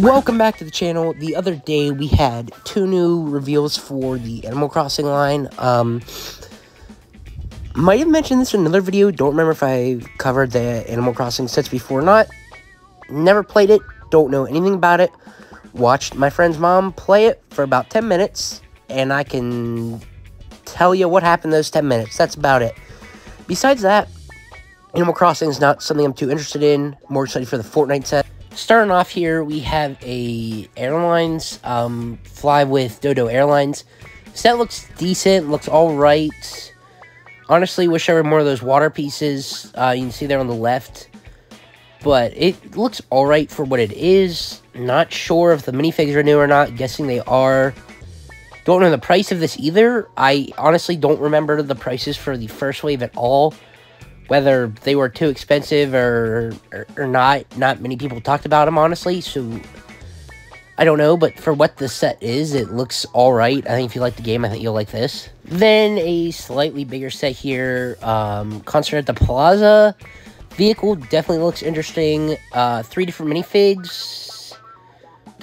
Welcome back to the channel. The other day we had two new reveals for the Animal Crossing line. Um, might have mentioned this in another video. Don't remember if I covered the Animal Crossing sets before or not. Never played it. Don't know anything about it. Watched my friend's mom play it for about 10 minutes. And I can tell you what happened those 10 minutes. That's about it. Besides that, Animal Crossing is not something I'm too interested in. More excited for the Fortnite set. Starting off here, we have a airlines um, fly with Dodo Airlines. Set looks decent, looks all right. Honestly, wish I were more of those water pieces. Uh, you can see there on the left. But it looks all right for what it is. Not sure if the minifigs are new or not. Guessing they are. Don't know the price of this either. I honestly don't remember the prices for the first wave at all whether they were too expensive or, or, or not. Not many people talked about them, honestly, so I don't know, but for what the set is, it looks alright. I think if you like the game, I think you'll like this. Then a slightly bigger set here, um, Concert at the Plaza. Vehicle definitely looks interesting. Uh, three different minifigs.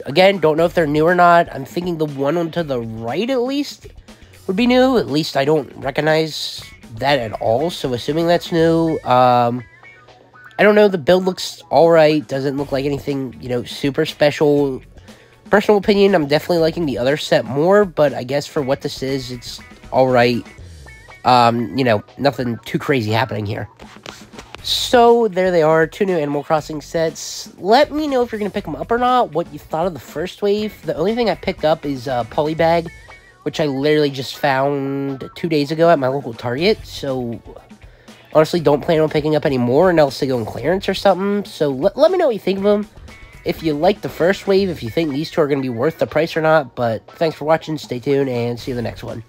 Again, don't know if they're new or not. I'm thinking the one on to the right, at least, would be new. At least I don't recognize that at all, so assuming that's new, um, I don't know, the build looks alright, doesn't look like anything, you know, super special. Personal opinion, I'm definitely liking the other set more, but I guess for what this is, it's alright. Um, you know, nothing too crazy happening here. So, there they are, two new Animal Crossing sets. Let me know if you're going to pick them up or not, what you thought of the first wave. The only thing I picked up is uh, Polybag which I literally just found two days ago at my local Target. So, honestly, don't plan on picking up any more unless they go in clearance or something. So, let, let me know what you think of them. If you like the first wave, if you think these two are going to be worth the price or not. But thanks for watching, stay tuned, and see you in the next one.